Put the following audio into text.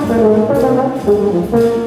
バカバカ。